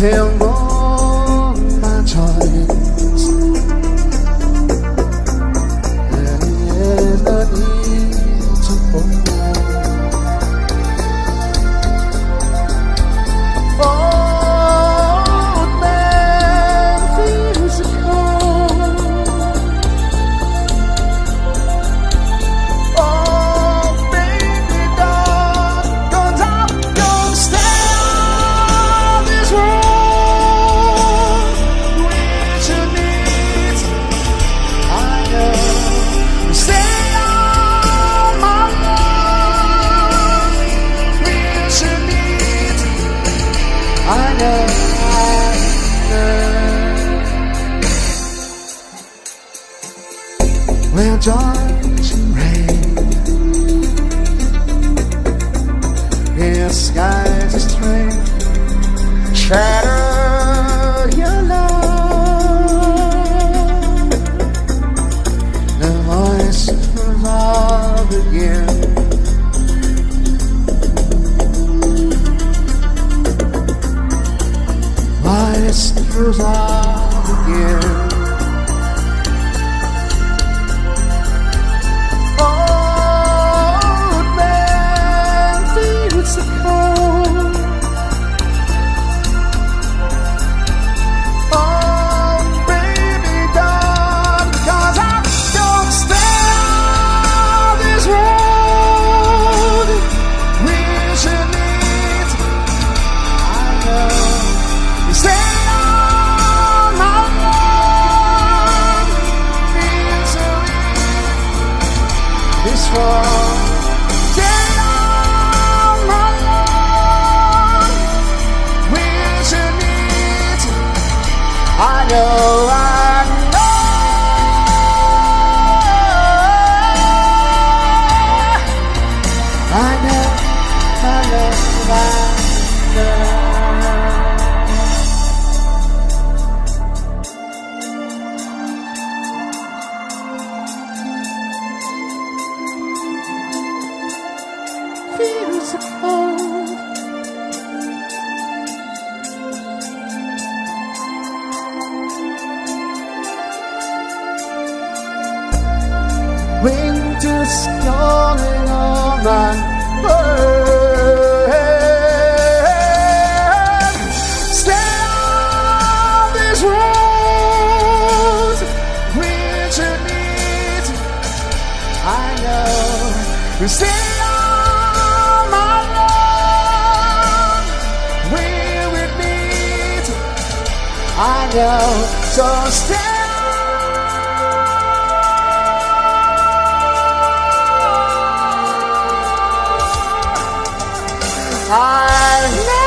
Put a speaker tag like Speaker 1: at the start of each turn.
Speaker 1: my and rain. In skies is train Shatter your love. The voice of love again. Voice of love again I know, I know. I know, feels the Winter's calling on my bird. Stay on this road, which you need. I know. Stay on my lawn, where we meet. I know. So stay. I